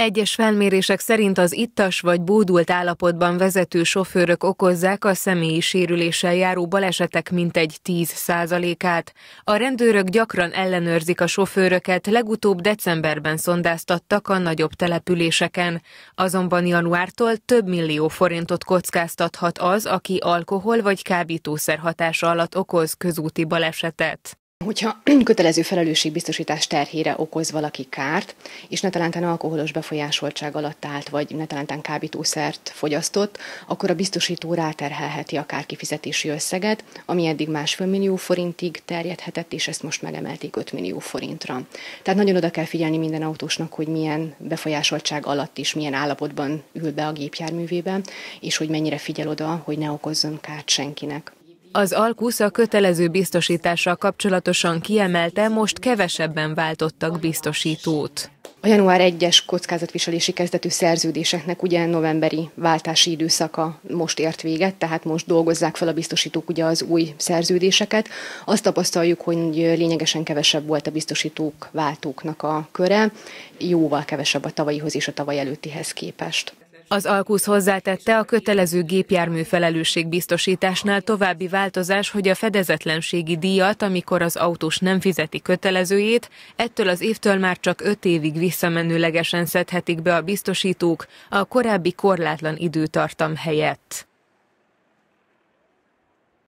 Egyes felmérések szerint az ittas vagy bódult állapotban vezető sofőrök okozzák a személyi sérüléssel járó balesetek mintegy 10%-át. A rendőrök gyakran ellenőrzik a sofőröket, legutóbb decemberben szondáztattak a nagyobb településeken. Azonban januártól több millió forintot kockáztathat az, aki alkohol vagy kábítószer hatása alatt okoz közúti balesetet. Hogyha kötelező felelősségbiztosítás terhére okoz valaki kárt, és ne talántán alkoholos befolyásoltság alatt állt, vagy ne talántán kábítószert fogyasztott, akkor a biztosító ráterhelheti a kárkifizetési összeget, ami eddig másfél millió forintig terjedhetett, és ezt most megemelték 5 millió forintra. Tehát nagyon oda kell figyelni minden autósnak, hogy milyen befolyásoltság alatt is, milyen állapotban ül be a gépjárművébe, és hogy mennyire figyel oda, hogy ne okozzon kárt senkinek. Az Alkusz a kötelező biztosítással kapcsolatosan kiemelte, most kevesebben váltottak biztosítót. A január 1-es kockázatviselési kezdetű szerződéseknek ugye novemberi váltási időszaka most ért véget, tehát most dolgozzák fel a biztosítók ugye az új szerződéseket. Azt tapasztaljuk, hogy lényegesen kevesebb volt a biztosítók váltóknak a köre, jóval kevesebb a tavalyihoz és a tavaly előttihez képest. Az Alkusz hozzátette a kötelező gépjármű felelősségbiztosításnál további változás, hogy a fedezetlenségi díjat, amikor az autós nem fizeti kötelezőjét, ettől az évtől már csak öt évig visszamenőlegesen szedhetik be a biztosítók a korábbi korlátlan időtartam helyett.